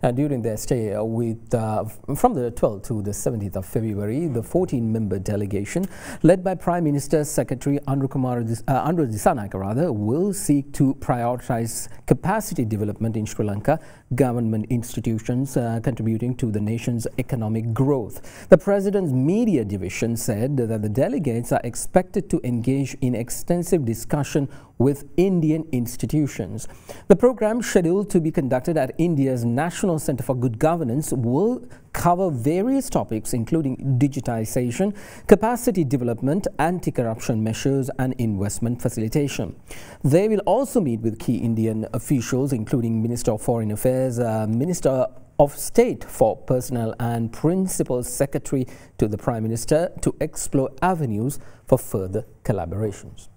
Uh, during their stay uh, with, uh, from the 12th to the 17th of February, the 14-member delegation, led by Prime Minister Secretary Andrew Kumar uh, will seek to prioritize capacity development in Sri Lanka government institutions uh, contributing to the nation's economic growth. The President's media division said that the delegates are expected to engage in extensive discussion with Indian institutions. The program scheduled to be conducted at India's National Center for Good Governance will cover various topics including digitization, capacity development, anti-corruption measures and investment facilitation. They will also meet with key Indian officials including Minister of Foreign Affairs, uh, Minister of State for Personnel and Principal Secretary to the Prime Minister to explore avenues for further collaborations.